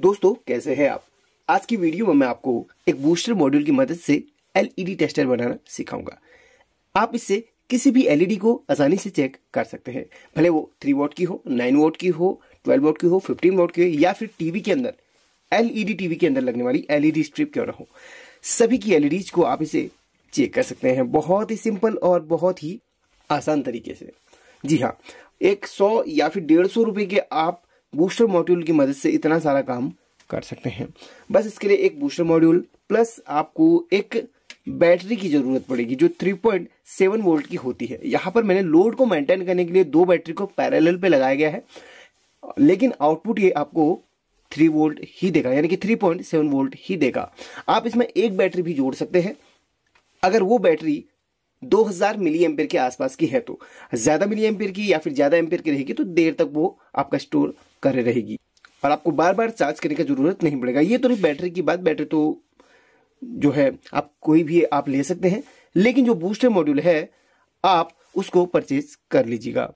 दोस्तों, कैसे हैं आप? आज की वीडियो में मैं आपको एक बूस्टर मॉड्यूल की मदद से एलईडी टेस्टर बनाना सिखाऊँगा। आप इससे किसी भी एलईडी को आसानी से चेक कर सकते हैं। भले वो थ्री वोट की हो नाइन वोट की हो ट्वेल्व वोट की हो फिफ्टीन वोट की हो, या फिर टीवी के अंदर एलईडी टीवी के अंदर लगने वाली एलईडी स्ट्रिप क्यों ना हो। सभी की एलईडीज को आप इसे चेक कर सकते हैं बहुत ही सिंपल और बहुत ही आसान तरीके से। जी हाँ एक सौ या फिर डेढ़ सौ रुपए के आप बूस्टर मॉड्यूल की मदद से इतना सारा काम कर सकते हैं। बस इसके लिए एक बूस्टर मॉड्यूल प्लस आपको एक बैटरी की ज़रूरत पड़ेगी, जो 3.7 वोल्ट की होती है। यहाँ पर मैंने लोड को मेंटेन करने के लिए दो बैटरी को पैरेलल पे लगाया गया है, लेकिन आउटपुट ये आपको थ्री वोल्ट ही देगा, यानी कि 3.7 वोल्ट ही देगा। आप इसमें एक बैटरी भी जोड़ सकते हैं। अगर वो बैटरी 2000 मिली एम्पेयर के आसपास की है तो। ज़्यादा मिली एम्पेयर की या फिर ज़्यादा एम्पेयर की रहेगी तो देर तक वो आपका स्टोर कर रहेगी। और आपको बार बार चार्ज करने की ज़रूरत नहीं पड़ेगा। ये तो नहीं, बैटरी की बात, बैटरी तो जो है, आप कोई भी आप ले सकते हैं, लेकिन जो बूस्टर मॉड्यूल है, आप उसको परचेज कर लीजिएगा।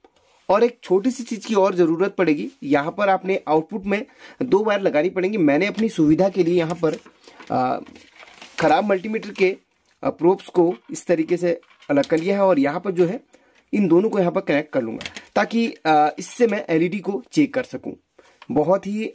और एक छोटी सी चीज़ की और ज़रूरत पड़ेगी। यहाँ पर आपने आउटपुट में दो बार लगानी पड़ेंगी। मैंने अपनी सुविधा के लिए यहाँ पर खराब मल्टीमीटर के प्रोप्स को इस तरीके से अलग कर लिया है और यहाँ पर जो है, इन दोनों को यहाँ पर कनेक्ट कर लूँगा, ताकि इससे मैं एलईडी को चेक कर सकूँ। बहुत ही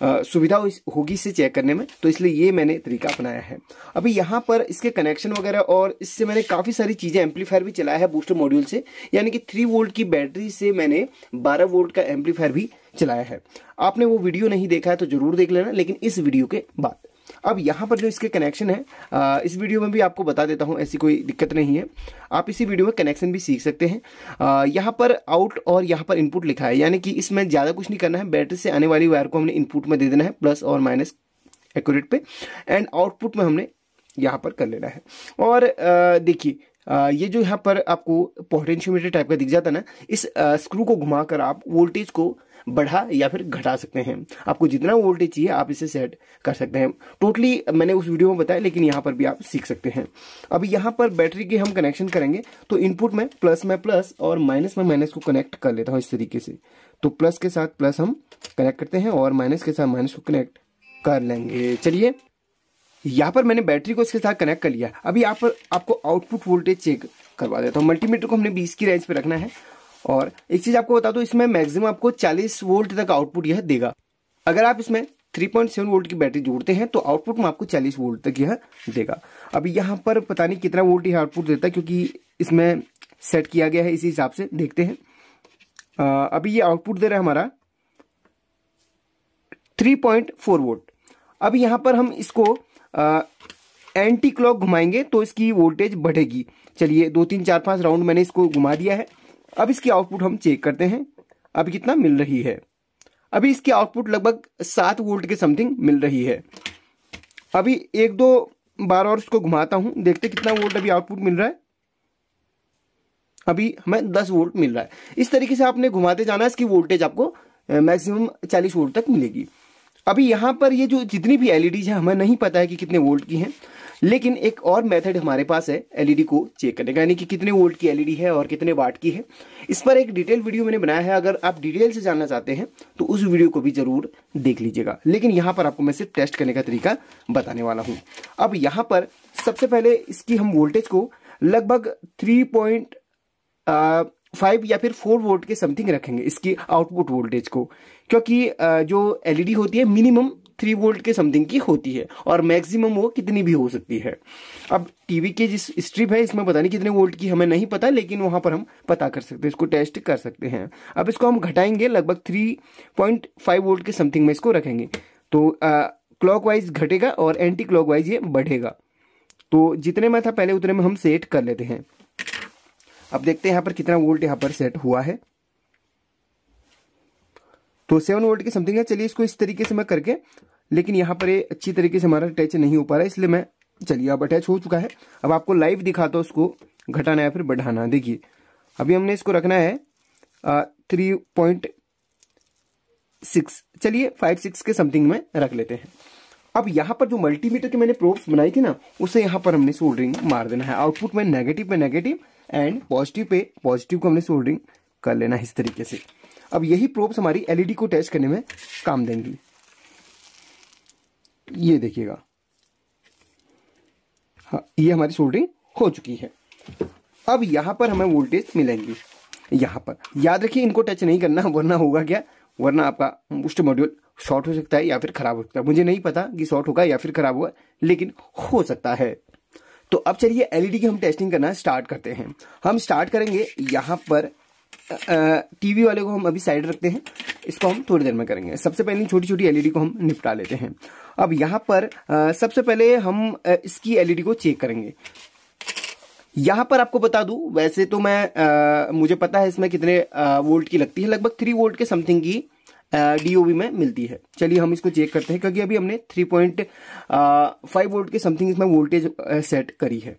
सुविधा होगी इसे चेक करने में तो इसलिए ये मैंने तरीका अपनाया है। अभी यहाँ पर इसके कनेक्शन वगैरह और इससे मैंने काफ़ी सारी चीज़ें एम्पलीफायर भी चलाया है बूस्टर मॉड्यूल से, यानी कि थ्री वोल्ट की बैटरी से मैंने बारह वोल्ट का एम्पलीफायर भी चलाया है। आपने वो वीडियो नहीं देखा है तो ज़रूर देख लेना, लेकिन इस वीडियो के बाद। अब यहाँ पर जो इसके कनेक्शन है इस वीडियो में भी आपको बता देता हूँ, ऐसी कोई दिक्कत नहीं है। आप इसी वीडियो में कनेक्शन भी सीख सकते हैं। यहाँ पर आउट और यहाँ पर इनपुट लिखा है, यानी कि इसमें ज़्यादा कुछ नहीं करना है बैटरी से आने वाली वायर को हमने इनपुट में दे देना है प्लस और माइनस एक्यूरेट पे एंड आउटपुट में हमने यहाँ पर कर लेना है। और देखिए ये जो यहाँ पर आपको पोटेंशियोमीटर टाइप का दिख जाता है ना, इस स्क्रू को घुमाकर आप वोल्टेज को बढ़ा या फिर घटा सकते हैं। आपको जितना वोल्टेज चाहिए, आप इसे सेट कर सकते हैं। टोटली मैंने उस वीडियो में बताया, लेकिन यहाँ पर भी आप सीख सकते हैं। अभी यहाँ पर बैटरी के हम कनेक्शन करेंगे तो इनपुट में प्लस में प्लस और माइनस में माइनस को कनेक्ट कर लेता हूँ इस तरीके से। तो प्लस के साथ प्लस हम कनेक्ट करते हैं और माइनस के साथ माइनस को कनेक्ट कर लेंगे। चलिए, यहाँ पर मैंने बैटरी को इसके साथ कनेक्ट कर लिया। अभी यहाँ पर आपको आउटपुट वोल्टेज चेक करवा देता हूँ। मल्टीमीटर को हमने 20 की रेंज पर रखना है। और एक चीज़ आपको बता दो इसमें मैक्सिमम आपको 40 वोल्ट तक आउटपुट यह देगा। अगर आप इसमें 3.7 वोल्ट की बैटरी जोड़ते हैं तो आउटपुट में आपको 40 वोल्ट तक यह देगा। अभी यहाँ पर पता नहीं कितना वोल्ट यह आउटपुट देता है क्योंकि इसमें सेट किया गया है इसी हिसाब से देखते हैं। आ, अभी ये आउटपुट दे रहा है हमारा 3.4 वोल्ट अभी यहाँ पर हम इसको आ, एंटी क्लॉक घुमाएँगे तो इसकी वोल्टेज बढ़ेगी। चलिए दो तीन चार पाँच राउंड मैंने इसको घुमा दिया है। अब इसकी आउटपुट हम चेक करते हैं। अभी कितना मिल रही है? अभी इसकी आउटपुट लगभग सात वोल्ट के समथिंग मिल रही है। अभी एक दो बार और इसको घुमाता हूँ। देखते कितना वोल्ट अभी आउटपुट मिल रहा है। अभी हमें दस वोल्ट मिल रहा है। इस तरीके से आपने घुमाते जाना है इसकी वोल्टेज आपको मैक्सिमम चालीस वोल्ट तक मिलेगी। अभी यहाँ पर ये जो जितनी भी एलईडीज है, हमें नहीं पता है कि कितने वोल्ट की हैं, लेकिन एक और मेथड हमारे पास है एलईडी को चेक करने का, यानी कि कितने वोल्ट की एलईडी है और कितने वाट की है। इस पर एक डिटेल वीडियो मैंने बनाया है, अगर आप डिटेल से जानना चाहते हैं तो उस वीडियो को भी ज़रूर देख लीजिएगा। लेकिन यहाँ पर आपको मैं सिर्फ़ टेस्ट करने का तरीका बताने वाला हूँ। अब यहाँ पर सबसे पहले इसकी हम वोल्टेज को लगभग थ्री पॉइंट फाइव या फिर फोर वोल्ट के समथिंग रखेंगे, इसकी आउटपुट वोल्टेज को। क्योंकि जो एलईडी होती है, मिनिमम थ्री वोल्ट के समथिंग की होती है और मैक्सिमम वो कितनी भी हो सकती है। अब टीवी की जिस स्ट्रिप है, इसमें पता नहीं कितने वोल्ट की हमें नहीं पता, लेकिन वहाँ पर हम पता कर सकते हैं, इसको टेस्ट कर सकते हैं। अब इसको हम घटाएँगे लगभग थ्री पॉइंट फाइव वोल्ट के समथिंग में इसको रखेंगे। तो क्लॉक घटेगा और एंटी क्लॉक ये बढ़ेगा। तो जितने में था पहले उतने में हम सेट कर लेते हैं। अब देखते हैं यहाँ पर कितना वोल्ट यहाँ पर सेट हुआ है। तो सेवन वोल्ट की समथिंग है, चलिए इसको इस तरीके से मैं करके, लेकिन यहाँ पर ये अच्छी तरीके से हमारा अटैच नहीं हो पा रहा है, इसलिए मैं, चलिए अब अटैच हो चुका है। अब आपको लाइव दिखाता हूँ उसको, घटाना है फिर बढ़ाना। देखिए, अभी हमने इसको रखना है थ्री पॉइंट सिक्स चलिए फाइव सिक्स के समथिंग में रख लेते हैं। अब यहाँ पर जो मल्टीमीटर के मैंने प्रोब्स बनाई थी ना, उसे यहाँ पर हमने सोल्डरिंग मार देना है। आउटपुट में नेगेटिव पे नेगेटिव एंड पॉजिटिव पे पॉजिटिव को हमने सोल्डरिंग कर लेना है इस तरीके से। अब यही प्रोब्स हमारी एलईडी को टेस्ट करने में काम देंगी। ये देखिएगा। हाँ ये हमारी सोल्डरिंग हो चुकी है। अब यहाँ पर हमें वोल्टेज मिलेंगी। यहाँ पर। याद रखिए, इनको टच नहीं करना, वरना होगा क्या? वरना आपका बूस्टर मॉड्यूल शॉर्ट हो सकता है या फिर खराब हो सकता है। मुझे नहीं पता कि शॉर्ट होगा या फिर खराब होगा लेकिन हो सकता है। तो अब चलिए एलईडी की हम टेस्टिंग करना स्टार्ट करते हैं। हम स्टार्ट करेंगे यहाँ पर टीवी वाले को हम अभी साइड रखते हैं। इसको हम थोड़ी देर में करेंगे। सबसे पहले छोटी छोटी एलईडी को हम निपटा लेते हैं। अब यहाँ पर सबसे पहले हम इसकी एलईडी को चेक करेंगे। यहाँ पर आपको बता दूँ वैसे तो मैं आ, मुझे पता है इसमें कितने आ, वोल्ट की लगती है। लगभग थ्री वोल्ट के समथिंग की डीओवी में मिलती है। चलिए हम इसको चेक करते हैं क्योंकि अभी हमने थ्री पॉइंट फाइव वोल्ट के समथिंग इसमें वोल्टेज सेट करी है।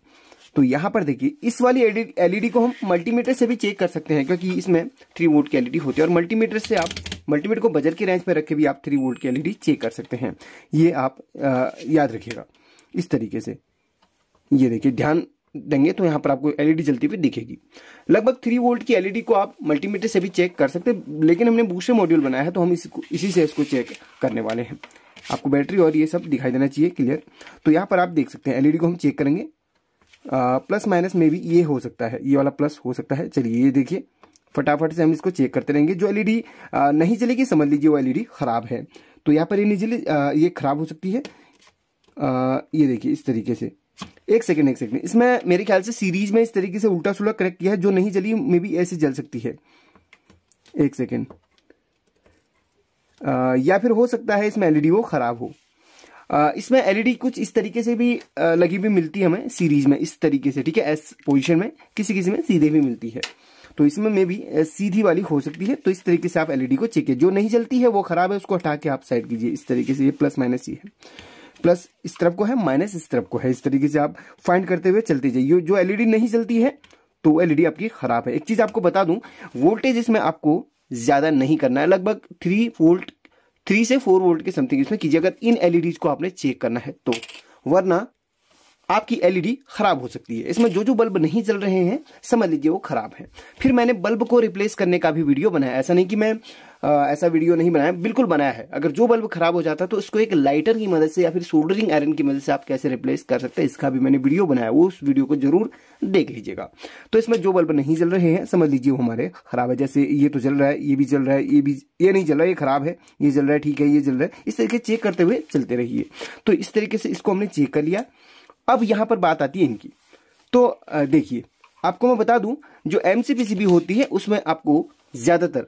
तो यहाँ पर देखिए इस वाली एलईडी को हम मल्टीमीटर से भी चेक कर सकते हैं क्योंकि इसमें थ्री वोल्ट की एलईडी होती है। और मल्टीमीटर से आप मल्टीमीटर को बजर की रेंज पर रख के भी आप थ्री वोल्ट की एलईडी चेक कर सकते हैं। ये आप आ, याद रखिएगा। इस तरीके से ये देखिए ध्यान देंगे तो यहाँ पर आपको एलईडी जलती हुई दिखेगी। लगभग थ्री वोल्ट की एलईडी को आप मल्टीमीटर से भी चेक कर सकते हैं लेकिन हमने बूस्टर मॉड्यूल बनाया है तो हम इसको इसी से इसको चेक करने वाले हैं। आपको बैटरी और ये सब दिखाई देना चाहिए क्लियर तो यहाँ पर आप देख सकते हैं एलईडी को हम चेक करेंगे। प्लस माइनस में भी ये हो सकता है ये वाला प्लस हो सकता है। चलिए ये देखिए। फटाफट से हम इसको चेक करते रहेंगे। जो एलईडी नहीं चलेगी समझ लीजिए वो एलईडी खराब है। तो यहाँ पर ये नहीं चले ये खराब हो सकती है। आ, ये देखिए इस तरीके से। एक सेकंड एक सेकंड इसमें मेरे ख्याल से सीरीज़ में इस तरीके से उल्टा सुलटा करेक्ट किया है। जो नहीं जली मे भी ऐसे जल सकती है। एक सेकेंड या फिर हो सकता है इसमें एलईडी वो खराब हो। इसमें एलईडी कुछ इस तरीके से भी लगी भी मिलती है हमें सीरीज़ में, इस तरीके से, ठीक है? एस पोजीशन में, किसी किसी में सीधे भी मिलती है। तो इसमें मे भी सीधी वाली हो सकती है तो इस तरीके से आप एलईडी को चेक जो नहीं जलती है, वो खराब है, उसको हटा के आप साइड कीजिए। इस तरीके से ये प्लस माइनस ये है। प्लस इस तरफ़ को है माइनस इस तरफ़ को है। इस तरीके से आप फाइंड करते हुए चलते जाइए। जो एलईडी नहीं चलती है तो एलईडी आपकी खराब है। एक चीज़ आपको बता दूँ वोल्टेज इसमें आपको ज़्यादा नहीं करना है। लगभग थ्री वोल्ट थ्री से फोर वोल्ट के समथिंग इसमें कीजिए, अगर इन एलईडीज को आपने चेक करना है तो। वरना आपकी एलईडी खराब हो सकती है। इसमें जो जो बल्ब नहीं चल रहे हैं, समझ लीजिए वो खराब है। फिर मैंने बल्ब को रिप्लेस करने का भी वीडियो बनाया। ऐसा नहीं कि मैं ऐसा वीडियो नहीं बनाया, बिल्कुल बनाया है। अगर जो बल्ब खराब हो जाता है तो इसको एक लाइटर की मदद से या फिर सोल्डरिंग आयरन की मदद से आप कैसे रिप्लेस कर सकते हैं, इसका भी मैंने वीडियो बनाया, वो उस वीडियो को ज़रूर देख लीजिएगा। तो इसमें जो बल्ब नहीं जल रहे हैं, समझ लीजिए वो हमारे खराब है। जैसे ये तो जल रहा है, ये भी जल रहा है, ये भी, ये नहीं जल रहा है ये खराब है, ये जल रहा है, ठीक है, ये जल रहा है। इस तरीके चेक करते हुए चलते रहिए। तो इस तरीके से इसको हमने चेक कर लिया। अब यहाँ पर बात आती है इनकी। तो देखिए, आपको मैं बता दूँ, जो एमसीपीसीबी होती है, उसमें आपको ज़्यादातर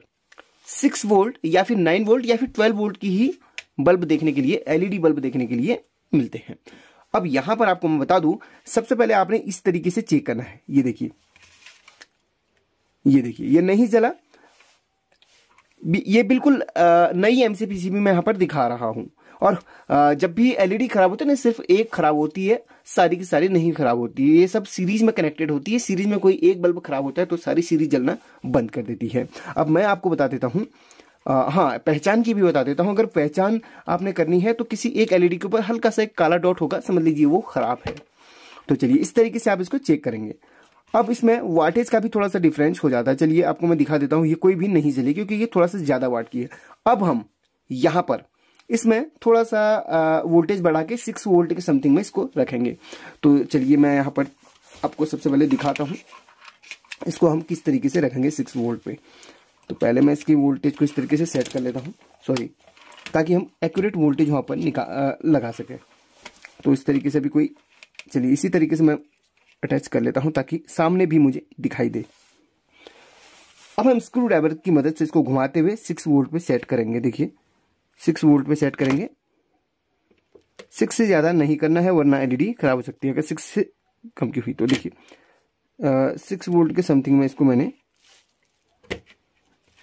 सिक्स वोल्ट या फिर नाइन वोल्ट या फिर ट्वेल्व वोल्ट की ही बल्ब देखने के लिए, एलईडी बल्ब देखने के लिए मिलते हैं। अब यहाँ पर आपको मैं बता दूँ, सबसे पहले आपने इस तरीके से चेक करना है। ये देखिए। ये देखिए, ये नहीं जला। ये बिल्कुल नई एमसीपीसीबी में यहाँ पर दिखा रहा हूँ। और जब भी एलईडी खराब होती है ना, सिर्फ़ एक खराब होती है, सारी की सारी नहीं खराब होती है। ये सब सीरीज़ में कनेक्टेड होती है। सीरीज़ में कोई एक बल्ब खराब होता है तो सारी सीरीज़ जलना बंद कर देती है। अब मैं आपको बता देता हूँ हाँ पहचान की भी बता देता हूँ। अगर पहचान आपने करनी है तो किसी एक एलईडी के ऊपर हल्का सा एक काला डॉट होगा। समझ लीजिए वो खराब है। तो चलिए, इस तरीके से आप इसको चेक करेंगे। अब इसमें वाटेज का भी थोड़ा सा डिफरेंस हो जाता है। चलिए, आपको मैं दिखा देता हूँ। ये कोई भी नहीं चली क्योंकि ये थोड़ा सा ज़्यादा वाट की है। अब हम यहाँ पर इसमें थोड़ा सा वोल्टेज बढ़ा के सिक्स वोल्ट के समथिंग में इसको रखेंगे। तो चलिए मैं यहाँ पर आपको सबसे पहले दिखाता हूँ, इसको हम किस तरीके से रखेंगे सिक्स वोल्ट पे। तो पहले मैं इसकी वोल्टेज को इस तरीके से सेट कर लेता हूँ सॉरी ताकि हम एक्यूरेट वोल्टेज वहाँ पर निकाल लगा सकें। तो इस तरीके से भी कोई, चलिए इसी तरीके से मैं अटैच कर लेता हूँ ताकि सामने भी मुझे दिखाई दे। अब हम स्क्रू ड्राइवर की मदद से इसको घुमाते हुए सिक्स वोल्ट पे सेट करेंगे, देखिए। सिक्स वोल्ट पे सेट करेंगे। सिक्स से ज़्यादा नहीं करना है, वरना एलईडी खराब हो सकती है। अगर सिक्स से कम की हुई तो देखिए सिक्स वोल्ट के समथिंग में इसको मैंने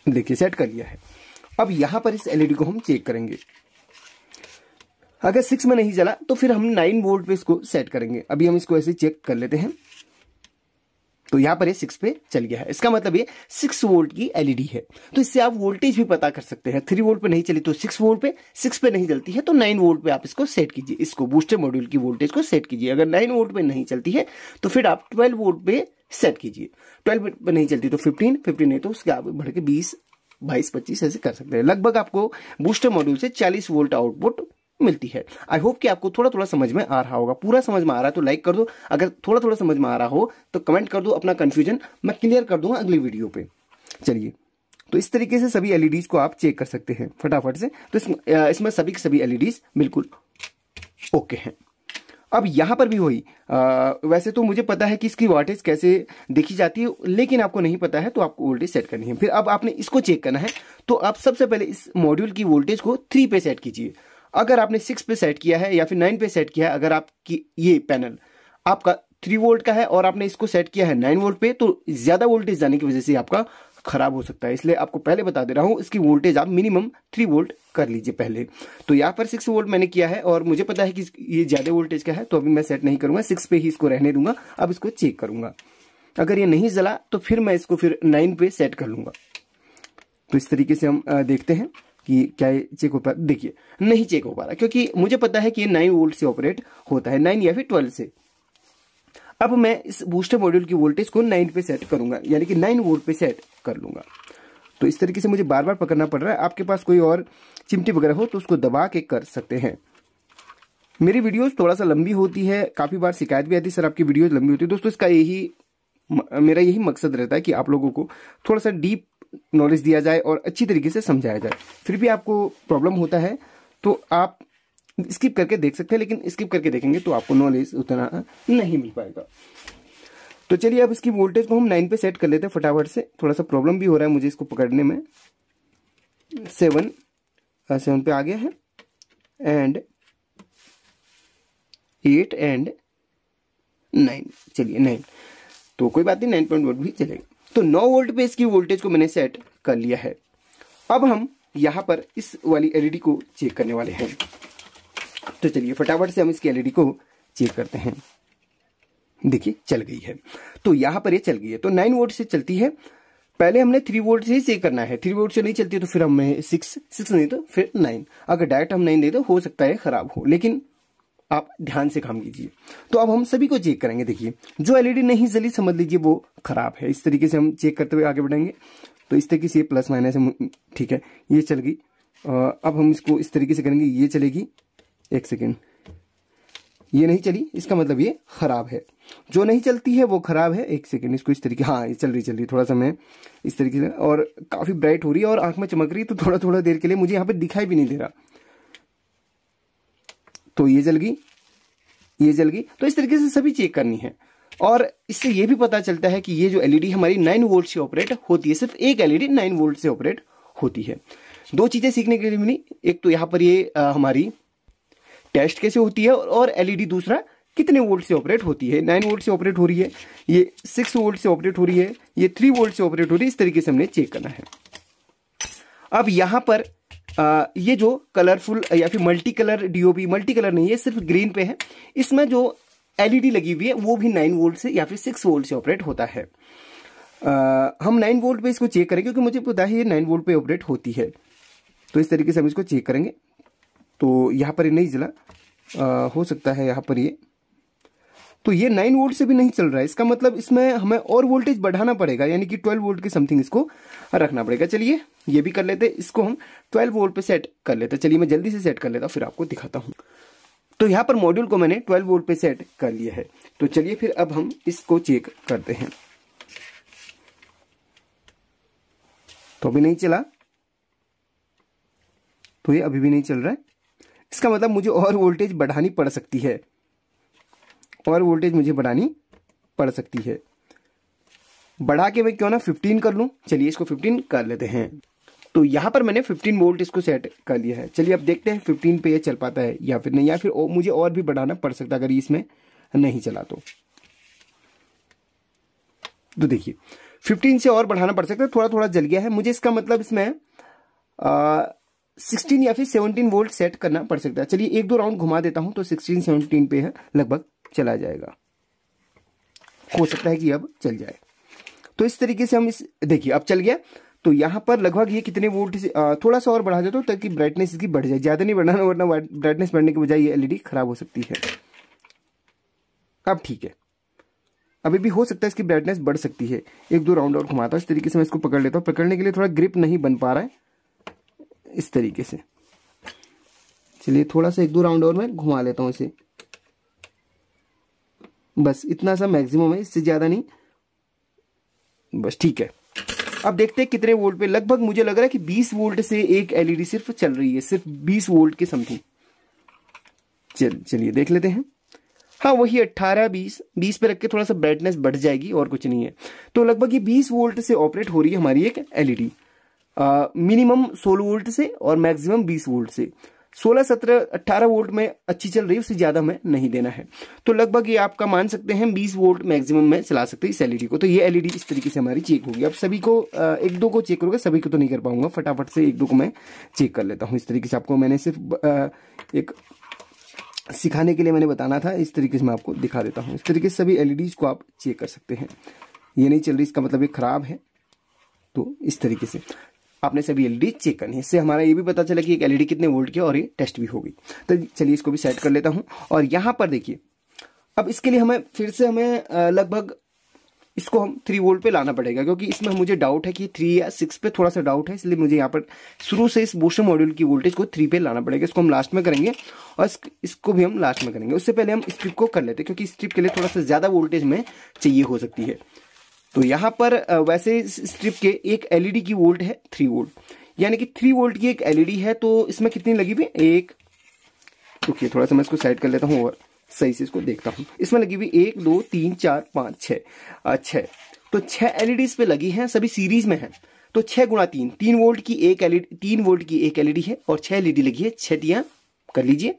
देखिए सेट कर लिया है। अब यहाँ पर इस एलईडी को हम चेक करेंगे। अगर सिक्स में नहीं चला तो फिर हम नाइन वोल्ट पे इसको सेट करेंगे। अभी हम इसको ऐसे चेक कर लेते हैं। तो यहाँ पर ये सिक्स पे चल गया है। इसका मतलब ये सिक्स वोल्ट की एलईडी है। तो इससे आप वोल्टेज भी पता कर सकते हैं। थ्री वोल्ट पे नहीं चली तो सिक्स वोल्ट पे सिक्स पे नहीं चलती है तो नाइन वोल्ट पे आप इसको सेट कीजिए। इसको बूस्टर मॉड्यूल की वोल्टेज को सेट कीजिए। अगर नाइन वोल्ट पे नहीं चलती है तो फिर आप ट्वेल्व वोल्ट पे सेट कीजिए। ट्वेल्व पे नहीं चलती तो फिफ्टीन फिफ्टीन नहीं तो उसके आप बढ़ के बीस, बाईस, पच्चीस ऐसे कर सकते हैं। लगभग आपको बूस्टर मॉड्यूल से चालीस वोल्ट आउटपुट मिलती है। आई होप कि आपको थोड़ा थोड़ा समझ में आ रहा होगा। पूरा समझ में आ रहा है तो लाइक कर दो। अगर थोड़ा थोड़ा समझ में आ रहा हो तो कमेंट कर दो अपना कंफ्यूजन मैं क्लियर कर दूँगा अगली वीडियो पे। चलिए तो इस तरीके से सभी एलईडीज को आप चेक कर सकते हैं फटाफट से। तो इस, इसमें सभी सभी एलईडीज बिल्कुल ओके हैं। अब यहाँ पर भी वही वैसे तो मुझे पता है कि इसकी वोल्टेज कैसे देखी जाती है लेकिन आपको नहीं पता है तो आपको वोल्टेज सेट करनी है। फिर अब आपने इसको चेक करना है तो आप सबसे पहले इस मॉड्यूल की वोल्टेज को थ्री पे सेट कीजिए। अगर आपने सिक्स पे सेट किया है या फिर नाइन पे सेट किया है, अगर आपकी ये पैनल आपका थ्री वोल्ट का है और आपने इसको सेट किया है नाइन वोल्ट पे तो ज़्यादा वोल्टेज जाने की वजह से आपका खराब हो सकता है। इसलिए आपको पहले बता दे रहा हूँ, इसकी वोल्टेज आप मिनिमम थ्री वोल्ट कर लीजिए पहले। तो यहाँ पर सिक्स वोल्ट मैंने किया है और मुझे पता है कि ये ज़्यादा वोल्टेज का है तो अभी मैं सेट नहीं करूँगा। सिक्स पे ही इसको रहने दूँगा, अब इसको चेक करूँगा। अगर ये नहीं जला तो फिर मैं इसको फिर नाइन पे सेट कर लूँगा। तो इस तरीके से हम देखते हैं। कि क्या चेक हो पा, देखिए, नहीं चेक हो पा रहा, क्योंकि मुझे पता है कि ये नाइन वोल्ट से ऑपरेट होता है नाइन या फिर ट्वेल्व से। अब मैं इस बूस्टर मॉड्यूल की वोल्टेज को नाइन पे सेट करूँगा, यानी कि नाइन वोल्ट पे सेट कर लूँगा। तो इस तरीके से मुझे बार बार पकड़ना पड़ रहा है। आपके पास कोई और चिमटी वगैरह हो तो उसको दबा के कर सकते हैं। मेरी वीडियोस थोड़ा सा लंबी होती है, काफ़ी बार शिकायत भी आती है, सर, आपकी वीडियोस लंबी होती है। दोस्तों, इसका यही मेरा यही मकसद रहता है कि आप लोगों को थोड़ा सा डीप नॉलेज दिया जाए और अच्छी तरीके से समझाया जाए। फिर भी आपको प्रॉब्लम होता है तो आप स्किप करके देख सकते हैं, लेकिन स्किप करके देखेंगे तो आपको नॉलेज उतना नहीं मिल पाएगा। तो चलिए, अब इसकी वोल्टेज को हम नाइन पे सेट कर लेते हैं फटाफट से। थोड़ा सा प्रॉब्लम भी हो रहा है मुझे इसको पकड़ने में। सेवन सेवन पे आ गया है। And eight and nine. चलिए, नाइन। तो कोई बात नहीं, नाइन पॉइंट वन भी चलेगा। तो नौ वोल्ट पे इसकी वोल्टेज को मैंने सेट कर लिया है। अब हम यहाँ पर इस वाली एलईडी को चेक करने वाले हैं। तो चलिए फटाफट से हम इसकी एलईडी को चेक करते हैं। देखिए, चल गई है। तो यहाँ पर ये चल गई है। तो नाइन वोल्ट से चलती है। पहले हमने थ्री वोल्ट से ही चेक करना है। थ्री वोल्ट से नहीं चलती तो फिर हमें सिक्स सिक्स नहीं तो फिर नाइन अगर डायरेक्ट हम नाइन दे तो हो सकता है खराब हो। लेकिन आप ध्यान से काम कीजिए। तो अब हम सभी को चेक करेंगे, देखिए, जो एलईडी नहीं जली, समझ लीजिए, वो खराब है। इस तरीके से हम चेक करते हुए आगे बढ़ेंगे। तो इस तरीके से प्लस माइनस ठीक है, ये चल गई। अब हम इसको इस तरीके से करेंगे, ये चलेगी, एक सेकेंड ये नहीं चली, इसका मतलब ये खराब है। जो नहीं चलती है, वो खराब है, एक सेकेंड इसको इस तरीके हाँ ये चल रही चल रही, थोड़ा सा मैं इस तरीके से, और काफ़ी ब्राइट हो रही है, और आँख में चमक रही है तो थोड़ा थोड़ा देर के लिए मुझे यहाँ पे दिखाई भी नहीं दे रहा। तो ये जल गई ये जल गई। तो इस तरीके से सभी चेक करनी है। और इससे ये भी पता चलता है कि ये जो एलईडी हमारी नाइन वोल्ट से ऑपरेट होती है सिर्फ़ एक एलईडी नाइन वोल्ट से ऑपरेट होती है। दो चीज़ें सीखने के लिए मिली। एक तो यहाँ पर ये आ, हमारी टेस्ट कैसे होती है और एलईडी दूसरा कितने वोल्ट से ऑपरेट होती है। नाइन वोल्ट से ऑपरेट हो रही है ये सिक्स वोल्ट से ऑपरेट हो रही है ये थ्री वोल्ट से ऑपरेट हो रही है। इस तरीके से हमने चेक करना है। अब यहाँ पर आ, ये जो कलरफुल या फिर multi colour DOB multi colour नहीं है सिर्फ़ ग्रीन पे है। इसमें जो एलईडी लगी हुई है वो भी नाइन वोल्ट से या फिर सिक्स वोल्ट से ऑपरेट होता है। आ, हम नाइन वोल्ट पे इसको चेक करेंगे क्योंकि मुझे पता है ये नाइन वोल्ट पे ऑपरेट होती है। तो इस तरीके से हम इसको चेक करेंगे। तो यहाँ पर ये नहीं जला। आ, हो सकता है यहाँ पर ये। तो ये नाइन वोल्ट से भी नहीं चल रहा है। इसका मतलब इसमें हमें और वोल्टेज बढ़ाना पड़ेगा, यानी कि ट्वेल्व वोल्ट के समथिंग इसको रखना पड़ेगा। चलिए, ये भी कर लेते, इसको हम ट्वेल्व वोल्ट पे सेट कर लेते। चलिए, मैं जल्दी से सेट कर लेता, फिर आपको दिखाता हूँ। तो यहाँ पर मॉड्यूल को मैंने ट्वेल्व वोल्ट पे सेट कर लिया है। तो चलिए, फिर अब हम इसको चेक करते हैं। तो अभी नहीं चला। तो ये अभी भी नहीं चल रहा है। इसका मतलब मुझे और वोल्टेज बढ़ानी पड़ सकती है। और वोल्टेज मुझे बढ़ानी पड़ सकती है। बढ़ा के मैं क्यों ना 15 कर लूँ? चलिए इसको 15 कर लेते हैं। तो यहाँ पर मैंने 15 वोल्ट इसको सेट कर लिया है। चलिए अब देखते हैं 15 पे ये चल पाता है या फिर नहीं, या फिर मुझे और भी बढ़ाना पड़ सकता अगर इसमें नहीं चला तो। तो देखिए 15 से और बढ़ाना पड़ सकता है थोड़ा थोड़ा जल गया है। मुझे इसका मतलब इसमें सिक्सटीन या फिर 17 वोल्ट सेट करना पड़ सकता है। चलिए एक दो राउंड घुमा देता हूँ तो 16 17 पे है, लगभग। चला जाएगा। हो सकता है कि अब चल जाए। तो इस तरीके से हम इस, देखिए, अब चल गया। तो यहाँ पर लगभग ये कितने वोल्ट से थोड़ा सा और बढ़ा देता हूँ ताकि ब्राइटनेस इसकी बढ़ जाए। ज़्यादा नहीं बढ़ाना, वरना ब्राइटनेस बढ़ने के बजाय ये एलईडी खराब हो सकती है। अब ठीक है। अभी भी हो सकता है इसकी ब्राइटनेस बढ़ सकती है। एक दो राउंड और घुमाता हूँ। इस तरीके से मैं इसको पकड़ लेता हूँ। पकड़ने के लिए थोड़ा ग्रिप नहीं बन पा रहा है। इस तरीके से। चलिए, थोड़ा सा एक दो राउंड और मैं घुमा लेता हूँ इसे। बस इतना सा मैक्सिमम है, इससे ज़्यादा नहीं। बस ठीक है। अब देखते हैं कितने वोल्ट पे, लगभग मुझे लग रहा है कि 20 वोल्ट से एक एलईडी सिर्फ़ चल रही है, सिर्फ़ 20 वोल्ट के समथिंग चल, चलिए देख लेते हैं। हाँ वही अट्ठारह, बीस बीस पे रख के थोड़ा सा ब्राइटनेस बढ़ जाएगी, और कुछ नहीं है। तो लगभग ये बीस वोल्ट से ऑपरेट हो रही है हमारी एक एलईडी मिनिमम सोलह वोल्ट से और मैक्सिमम बीस वोल्ट से। सोलह सत्रह अट्ठारह वोल्ट में अच्छी चल रही है, उससे ज़्यादा में नहीं देना है। तो लगभग ये आपका मान सकते हैं, बीस वोल्ट मैक्सिमम में चला सकते हैं इस एलईडी को। तो ये एलईडी इस तरीके से हमारी चेक होगी। अब सभी को एक दो को चेक करोगे, सभी को तो नहीं कर पाऊँगा। फटाफट से एक दो को मैं चेक कर लेता हूँ इस तरीके से आपको। मैंने सिर्फ़ एक सिखाने के लिए मैंने बताना था, इस तरीके से मैं आपको दिखा देता हूँ। इस तरीके से सभी एलईडीज को आप चेक कर सकते हैं। ये नहीं चल रही, इसका मतलब ये खराब है। तो इस तरीके से। आपने सभी एलईडी चेक करनी है। इससे हमारा ये भी पता चला कि एक एलईडी कितने वोल्ट की और ये टेस्ट भी होगी तो चलिए इसको भी सेट कर लेता हूँ। और यहाँ पर देखिए अब इसके लिए हमें फिर से हमें लगभग इसको हम थ्री वोल्ट पे लाना पड़ेगा क्योंकि इसमें मुझे डाउट है कि थ्री या सिक्स पे थोड़ा सा डाउट है इसलिए मुझे यहाँ पर शुरू से इस बूस्टर मॉड्यूल की वोल्टेज को थ्री पे लाना पड़ेगा। इसको हम लास्ट में करेंगे और इस, इसको भी हम लास्ट में करेंगे। उससे पहले हम स्ट्रिप को कर लेते हैं क्योंकि स्ट्रिप के लिए थोड़ा सा ज़्यादा वोल्टेज में चाहिए हो सकती है। तो यहाँ पर वैसे स्ट्रिप के एक एलईडी की वोल्ट है थ्री वोल्ट यानी कि थ्री वोल्ट की एक एलईडी है तो इसमें कितनी लगी हुई? एक. ओके थोड़ा सा मैं इसको साइड कर लेता हूँ और सही से इसको देखता हूँ। इसमें लगी हुई एक, दो, तीन, चार, पाँच, छह. छह. तो एलईडी इस पे लगी हैं, सभी सीरीज़ में है। तो छह गुणा तीन. तीन वोल्ट की एक एलईडी तीन वोल्ट की एक एलईडी है और छह एलईडी लगी है। छह दिया, कर लीजिए।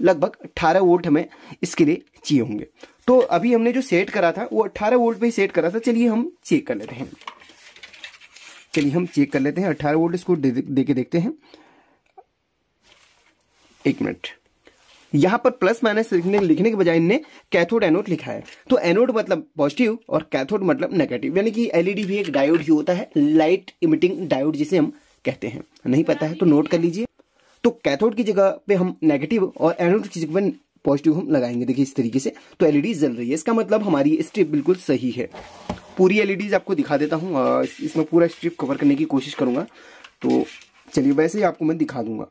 लगभग 18 वोल्ट हमें इसके लिए चाहिए होंगे। तो अभी हमने जो सेट करा था वो 18 वोल्ट पे ही सेट करा था। चलिए हम चेक कर लेते हैं। चलिए हम चेक कर लेते हैं। 18 वोल्ट इसको दे, के देखते हैं। एक मिनट। यहाँ पर प्लस माइनस लिखने लिखने के बजाय इनने कैथोड एनोड लिखा है। तो एनोड मतलब पॉजिटिव और कैथोड मतलब नेगेटिव यानी कि एलईडी भी एक डायोड ही होता है लाइट इमिटिंग डायोड जिसे हम कहते हैं। नहीं पता है तो नोट कर लीजिए। तो कैथोड की जगह पे हम नेगेटिव और एनोड की जगह पे पॉजिटिव हम लगाएँगे, देखिए इस तरीके से। तो एलईडी जल रही है। इसका मतलब हमारी स्ट्रिप बिल्कुल सही है। पूरी एलईडीज आपको दिखा देता हूँ। इसमें पूरा स्ट्रिप कवर करने की कोशिश करूँगा। तो चलिए वैसे ही आपको मैं दिखा दूँगा।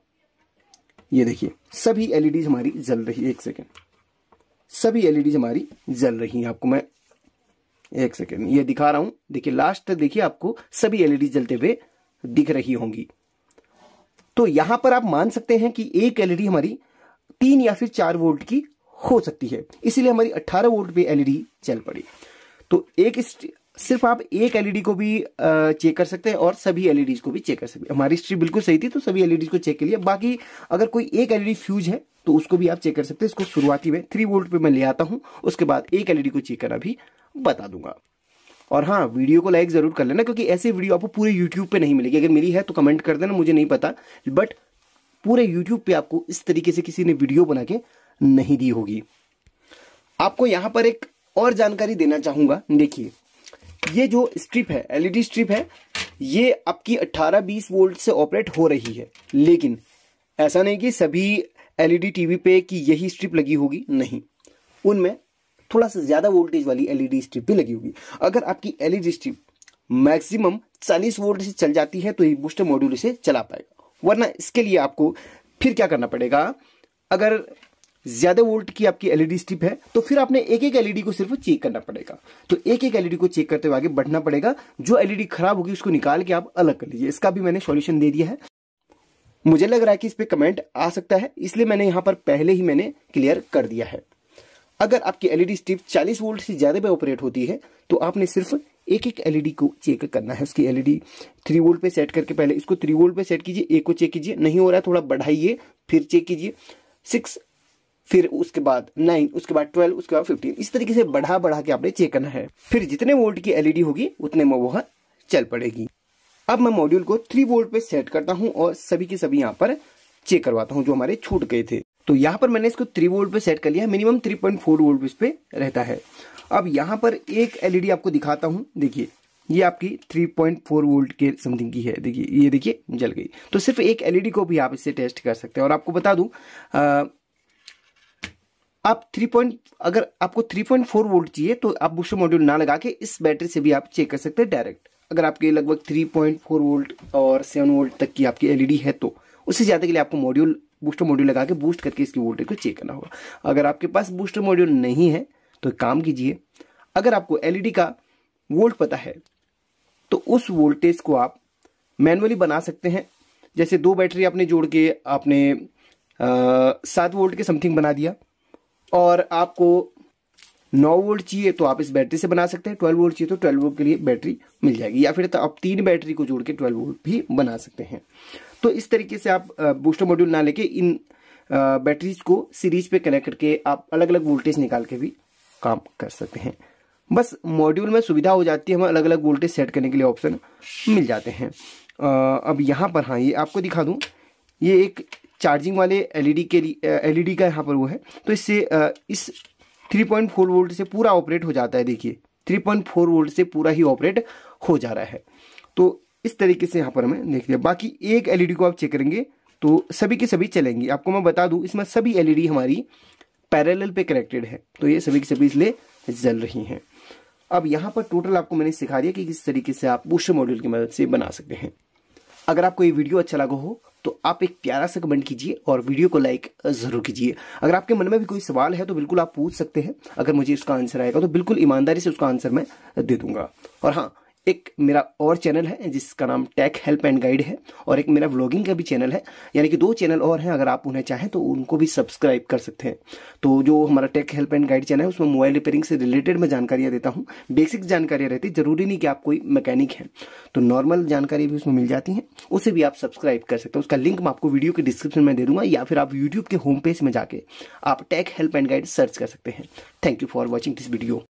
ये देखिए, सभी एलईडीज हमारी जल रही है। एक सेकेंड सभी एलईडीज हमारी जल रही है। आपको मैं एक सेकेंड ये दिखा रहा हूँ। देखिए लास्ट तक देखिए आपको सभी एलईडी जलते हुए दिख रही होंगी। तो यहाँ पर आप मान सकते हैं कि एक एलईडी हमारी तीन या फिर चार वोल्ट की हो सकती है। इसीलिए हमारी 18 वोल्ट पे एलईडी चल पड़ी। तो एक सिर्फ़ आप एक एलईडी को भी चेक कर सकते हैं और सभी एलईडी को भी चेक कर सकते हैं। हमारी हिस्ट्री बिल्कुल सही थी तो सभी एलईडी को चेक के लिए। बाकी अगर कोई एक एलईडी फ्यूज है तो उसको भी आप चेक कर सकते हैं। इसको शुरुआती में थ्री वोल्ट पे मैं ले आता हूँ, उसके बाद एक एलईडी को चेक करना भी बता दूँगा। और हाँ वीडियो को लाइक ज़रूर कर लेना, क्योंकि ऐसे वीडियो आपको पूरे यूट्यूब पे नहीं मिलेगी। अगर मिली है तो कमेंट कर देना, मुझे नहीं पता बट पूरे यूट्यूब पे आपको इस तरीके से किसी ने वीडियो बना के नहीं दी होगी। आपको यहाँ पर एक और जानकारी देना चाहूँगा, देखिए, ये जो स्ट्रिप है एलईडी स्ट्रिप है, ये आपकी 18-20 वोल्ट से ऑपरेट हो रही है, लेकिन ऐसा नहीं कि सभी एलईडी टीवी पे की यही स्ट्रिप लगी होगी, नहीं। उनमें थोड़ा सा ज़्यादा वोल्टेज वाली एलईडी स्ट्रिप भी लगी होगी। अगर आपकी एलईडी स्ट्रिप मैक्सिमम 40 वोल्ट से चल जाती है तो ये बूस्टर मॉड्यूल इसे चला पाएगा। वरना इसके लिए आपको फिर क्या करना पड़ेगा? अगर ज़्यादा वोल्ट की आपकी एलईडी स्ट्रिप है तो फिर आपने एक एक एलईडी को सिर्फ़ चेक करना पड़ेगा। तो एक एक एलईडी को चेक करते हुए आगे बढ़ना पड़ेगा। जो एलईडी खराब होगी, उसको निकाल के आप अलग कर लीजिए। इसका भी मैंने सॉल्यूशन दे दिया है। मुझे लग रहा है कि इस पे कमेंट आ सकता है, इसलिए मैंने यहाँ पर पहले ही मैंने क्लियर कर दिया है। अगर आपकी एलईडी स्ट्रिप 40 वोल्ट से ज़्यादा पे ऑपरेट होती है तो आपने सिर्फ़ एक एक एलईडी को चेक करना है। उसकी एलईडी थ्री वोल्ट पे सेट करके पहले इसको थ्री वोल्ट पे सेट कीजिए, एक को चेक कीजिए, नहीं हो रहा है, थोड़ा बढ़ाइए, फिर चेक कीजिए। सिक्स फिर उसके बाद नाइन उसके बाद ट्वेल्व उसके बाद फिफ्टीन इस तरीके से बढ़ा बढ़ा के आपने चेक करना है। फिर जितने वोल्ट की एलईडी होगी, उतने में वह चल पड़ेगी। अब मैं मॉड्यूल को थ्री वोल्ट पे सेट करता हूँ और सभी के सभी यहाँ पर चेक करवाता हूँ, जो हमारे छूट गए थे। तो यहाँ पर मैंने इसको थ्री वोल्ट पे सेट कर लिया minimum three point four volt पे रहता है। अब यहाँ पर एक एलईडी आपको दिखाता हूँ। देखिए, ये आपकी 3.4 वोल्ट के समथिंग की है। देखिए, ये देखिए, जल गई। तो सिर्फ़ एक एलईडी को भी आप इससे टेस्ट कर सकते हैं। और आपको बता दूँ आप 3 पॉइंट अगर आपको 3.4 वोल्ट चाहिए तो आप बूस्टर मॉड्यूल ना लगा के इस बैटरी से भी आप चेक कर सकते हैं डायरेक्ट अगर आपके लगभग 3.4 वोल्ट और 7 वोल्ट तक की आपकी एलईडी है तो। उससे ज़्यादा के लिए आपको मॉड्यूल बूस्टर मॉड्यूल लगा के बूस्ट करके इसकी वोल्टेज को चेक करना होगा। अगर आपके पास बूस्टर मॉड्यूल नहीं है तो काम कीजिए, अगर आपको एलईडी का वोल्ट पता है तो उस वोल्टेज को आप मैनुअली बना सकते हैं। जैसे दो बैटरी आपने जोड़ के आपने सात वोल्ट के समथिंग बना दिया, और आपको नौ वोल्ट चाहिए तो आप इस बैटरी से बना सकते हैं ट्वेल्व वोल्ट चाहिए तो ट्वेल्व वोल्ट के लिए बैटरी मिल जाएगी, या फिर तो आप तीन बैटरी को जोड़ के ट्वेल्व वोल्ट भी बना सकते हैं। तो इस तरीके से आप बूस्टर मॉड्यूल ना लेके इन बैटरीज को सीरीज़ पे कनेक्ट करके आप अलग अलग वोल्टेज निकाल के भी काम कर सकते हैं। बस मॉड्यूल में सुविधा हो जाती है, हमें अलग अलग वोल्टेज सेट करने के लिए ऑप्शन मिल जाते हैं। अब यहाँ पर हाँ ये आपको दिखा दूँ। ये एक चार्जिंग वाले एलईडी के लिए एलईडी का यहाँ पर वो है। तो इससे इस 3.4 वोल्ट से पूरा ऑपरेट हो जाता है, देखिए। 3.4 वोल्ट से पूरा ही ऑपरेट हो जा रहा है। तो इस तरीके से यहाँ पर हमें देख लिया बाकी एक एलईडी को आप चेक करेंगे तो सभी के सभी चलेंगी। आपको मैं बता दूँ, इसमें सभी एलईडी हमारी पैरेलल पे कनेक्टेड है। तो ये सभी के सभी इसलिए जल रही हैं। अब यहाँ पर टोटल आपको मैंने सिखा दिया कि किस तरीके से आप बूस्टर मॉड्यूल की मदद से बना सकते हैं। अगर आपको ये वीडियो अच्छा लगा हो तो आप एक प्यारा सा कमेंट कीजिए और वीडियो को लाइक ज़रूर कीजिए। अगर आपके मन में भी कोई सवाल है तो बिल्कुल आप पूछ सकते हैं। अगर मुझे उसका आंसर आएगा तो बिल्कुल ईमानदारी से उसका आंसर मैं दे दूँगा। और हाँ एक मेरा और चैनल है, जिसका नाम टेक हेल्प एंड गाइड है, और एक मेरा व्लॉगिंग का भी चैनल है, यानी कि दो चैनल और हैं, अगर आप उन्हें चाहें तो उनको भी सब्सक्राइब कर सकते हैं। तो जो हमारा tech help and guide channel है, उसमें मोबाइल रिपेयरिंग से रिलेटेड मैं जानकारियाँ देता हूँ। बेसिक जानकारियाँ रहती ज़रूरी नहीं कि आप कोई मैकेनिक हैं। तो नॉर्मल जानकारी भी उसमें मिल जाती है, उसे भी आप सब्सक्राइब कर सकते हैं। उसका लिंक मैं आपको वीडियो के डिस्क्रिप्शन में दे दूँगा, या फिर आप यूट्यूब के होम पेज में जाके आप tech help and guide search कर सकते हैं। Thank you for watching this video